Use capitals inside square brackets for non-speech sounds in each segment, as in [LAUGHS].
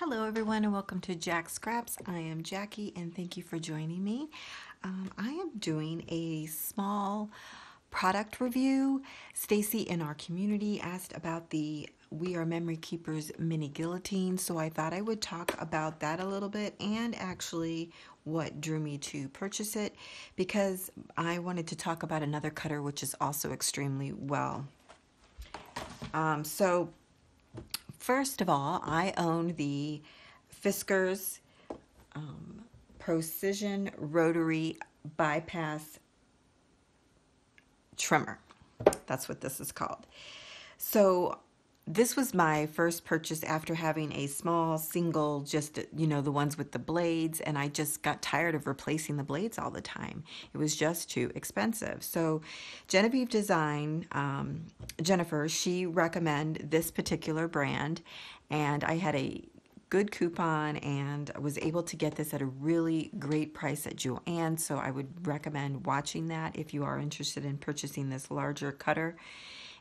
Hello everyone and welcome to Jacqs Scraps. I am Jackie and thank you for joining me. Um, I am doing a small product review. Stacy in our community asked about the We R Memory Keepers mini guillotine so I thought I would talk about that a little bit and actually what drew me to purchase it because I wanted to talk about another cutter which is also extremely well. Um, so First of all, I own the Fiskars um, Procision Rotary Bypass Trimmer. That's what this is called. So this was my first purchase after having a small single just you know the ones with the blades and i just got tired of replacing the blades all the time. It was just too expensive. So genevieve design um, jennifer she recommended this particular brand and i had a good coupon and was able to get this at a really great price at JoAnn so I would recommend watching that if you are interested in purchasing this larger cutter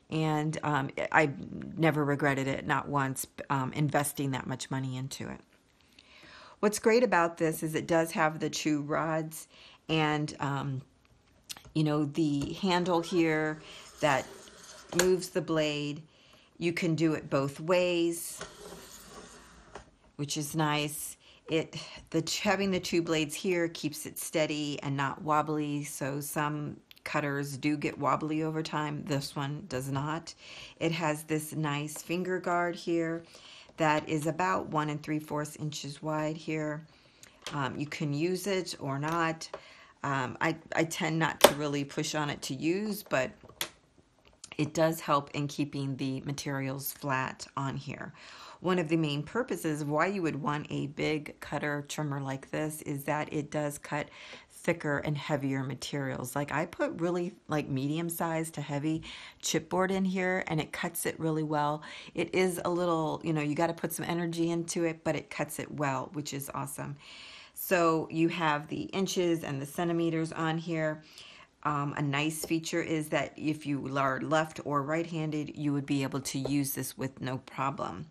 and um, I never regretted it, not once, um, investing that much money into it. What's great about this is it does have the two rods and, um, you know, the handle here that moves the blade. You can do it both ways, which is nice. It the having the two blades here keeps it steady and not wobbly. So some cutters do get wobbly over time. This one does not. It has this nice finger guard here that is about one and three fourths inches wide here. Um, you can use it or not. Um, I, I tend not to really push on it to use, but it does help in keeping the materials flat on here. One of the main purposes of why you would want a big cutter trimmer like this is that it does cut thicker and heavier materials. Like I put really like medium size to heavy chipboard in here and it cuts it really well. It is a little, you know, you got to put some energy into it, but it cuts it well, which is awesome. So you have the inches and the centimeters on here. Um, a nice feature is that if you are left or right-handed, you would be able to use this with no problem.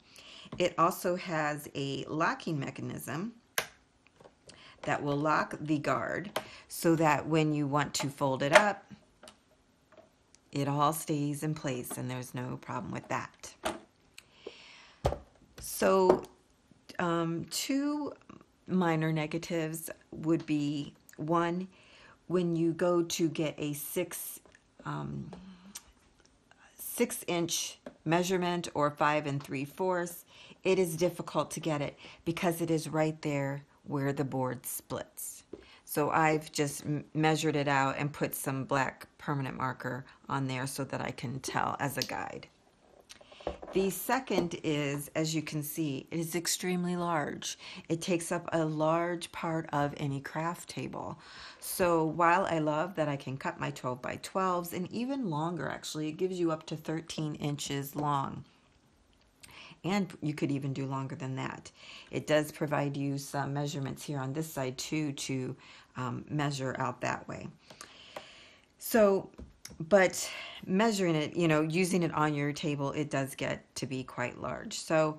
It also has a locking mechanism that will lock the guard so that when you want to fold it up, it all stays in place and there's no problem with that. So um, two minor negatives would be one, when you go to get a six, um, six inch measurement or five and three fourths, it is difficult to get it because it is right there where the board splits. So I've just measured it out and put some black permanent marker on there so that I can tell as a guide. The second is, as you can see, it is extremely large. It takes up a large part of any craft table. So while I love that I can cut my 12 by 12s and even longer actually, it gives you up to 13 inches long and you could even do longer than that. It does provide you some measurements here on this side too to um, measure out that way. So, but measuring it, you know, using it on your table, it does get to be quite large. So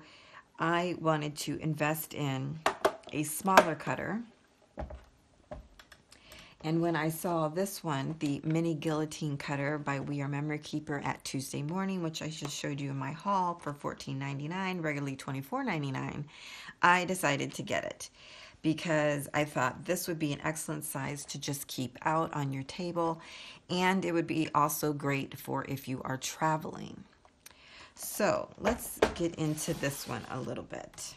I wanted to invest in a smaller cutter and when I saw this one, the mini guillotine cutter by We R Memory Keeper at Tuesday morning, which I just showed you in my haul for $14.99, regularly $24.99, I decided to get it because I thought this would be an excellent size to just keep out on your table and it would be also great for if you are traveling. So let's get into this one a little bit.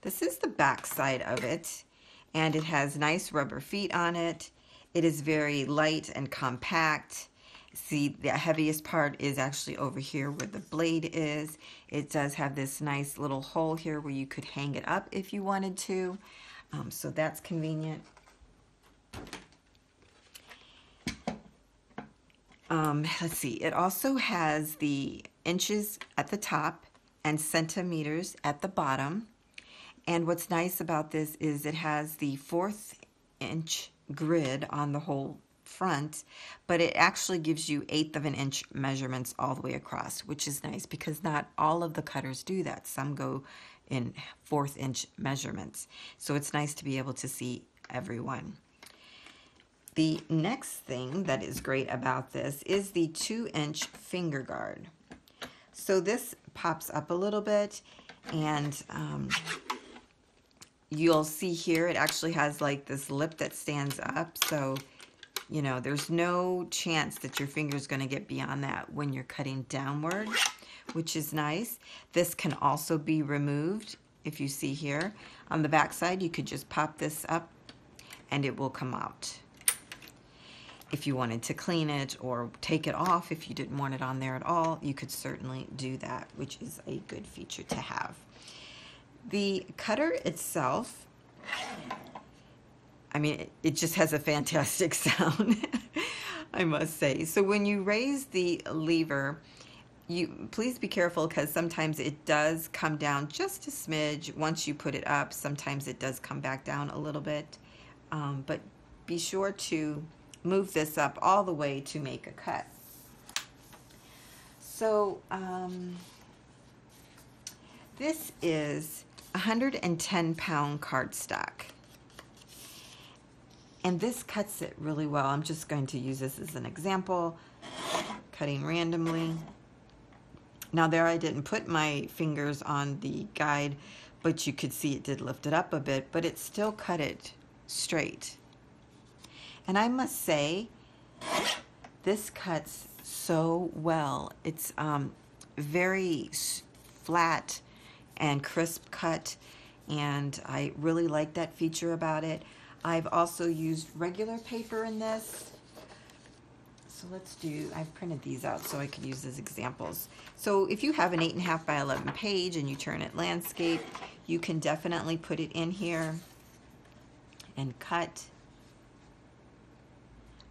This is the back side of it and it has nice rubber feet on it. It is very light and compact. See, the heaviest part is actually over here where the blade is. It does have this nice little hole here where you could hang it up if you wanted to. Um, so that's convenient. Um, let's see, it also has the inches at the top and centimeters at the bottom. And what's nice about this is it has the fourth inch grid on the whole front, but it actually gives you eighth of an inch measurements all the way across, which is nice because not all of the cutters do that. Some go in fourth inch measurements. So it's nice to be able to see everyone. The next thing that is great about this is the two inch finger guard. So this pops up a little bit and um, you'll see here it actually has like this lip that stands up. So, you know, there's no chance that your finger is going to get beyond that when you're cutting downward, which is nice. This can also be removed. If you see here on the back side, you could just pop this up and it will come out if you wanted to clean it or take it off if you didn't want it on there at all, you could certainly do that, which is a good feature to have. The cutter itself, I mean, it just has a fantastic [LAUGHS] sound, I must say. So when you raise the lever, you please be careful because sometimes it does come down just a smidge once you put it up. Sometimes it does come back down a little bit, um, but be sure to move this up all the way to make a cut. So um, this is 110 pound cardstock. And this cuts it really well. I'm just going to use this as an example, cutting randomly. Now there I didn't put my fingers on the guide, but you could see it did lift it up a bit, but it still cut it straight. And I must say, this cuts so well. It's um, very flat and crisp cut, and I really like that feature about it. I've also used regular paper in this. So let's do, I've printed these out so I could use as examples. So if you have an 8.5 by 11 page and you turn it landscape, you can definitely put it in here and cut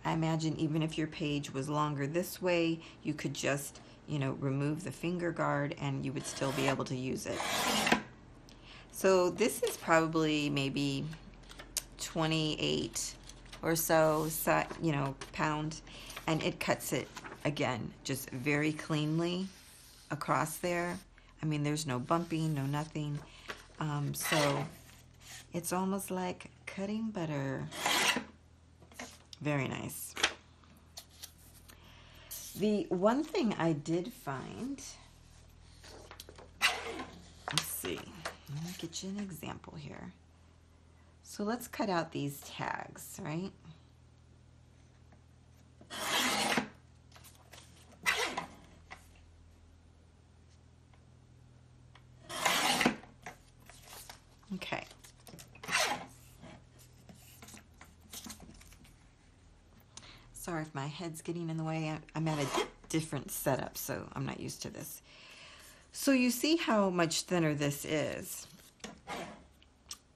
I imagine even if your page was longer this way, you could just, you know, remove the finger guard and you would still be able to use it. So this is probably maybe 28 or so, you know, pound, and it cuts it again, just very cleanly across there. I mean, there's no bumping, no nothing. Um, so it's almost like cutting butter. Very nice. The one thing I did find, let's see, let me get you an example here. So let's cut out these tags, right? Sorry if my head's getting in the way. I'm at a different setup, so I'm not used to this. So you see how much thinner this is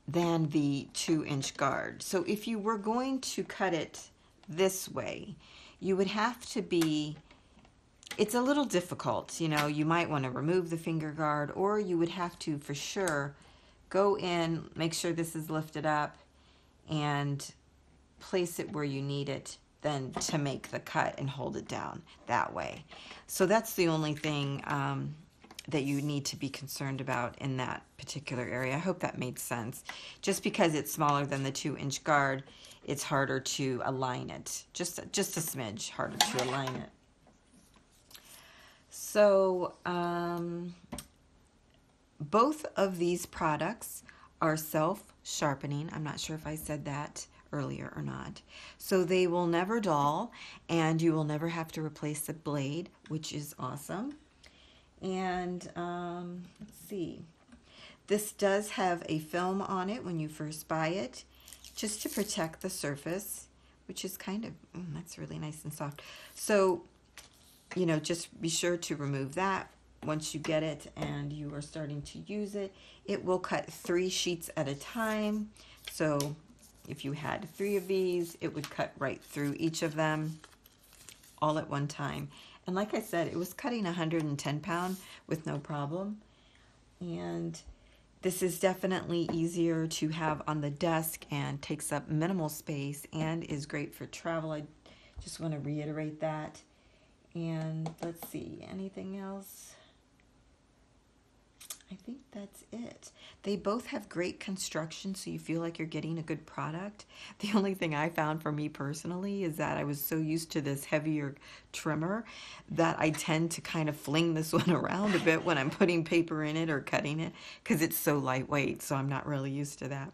than the two inch guard. So if you were going to cut it this way, you would have to be, it's a little difficult, you know, you might want to remove the finger guard or you would have to for sure go in, make sure this is lifted up and place it where you need it than to make the cut and hold it down that way. So that's the only thing um, that you need to be concerned about in that particular area. I hope that made sense. Just because it's smaller than the two inch guard, it's harder to align it. Just, just a smidge harder to align it. So um, both of these products are self-sharpening. I'm not sure if I said that earlier or not. So they will never dull and you will never have to replace the blade, which is awesome. And um, let's see, this does have a film on it when you first buy it, just to protect the surface, which is kind of, mm, that's really nice and soft. So, you know, just be sure to remove that once you get it and you are starting to use it. It will cut three sheets at a time. So if you had three of these, it would cut right through each of them all at one time. And like I said, it was cutting 110 pound with no problem. And this is definitely easier to have on the desk and takes up minimal space and is great for travel. I just want to reiterate that. And let's see, anything else? I think that's it. They both have great construction, so you feel like you're getting a good product. The only thing I found for me personally is that I was so used to this heavier trimmer that I tend to kind of fling this [LAUGHS] one around a bit when I'm putting paper in it or cutting it because it's so lightweight, so I'm not really used to that.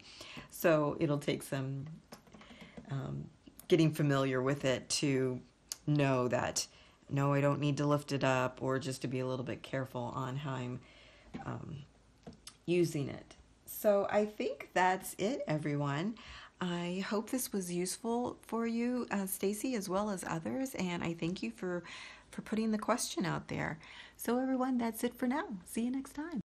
So it'll take some um, getting familiar with it to know that no, I don't need to lift it up or just to be a little bit careful on how I'm um, using it. So I think that's it, everyone. I hope this was useful for you, uh, Stacy, as well as others, and I thank you for for putting the question out there. So everyone, that's it for now. See you next time.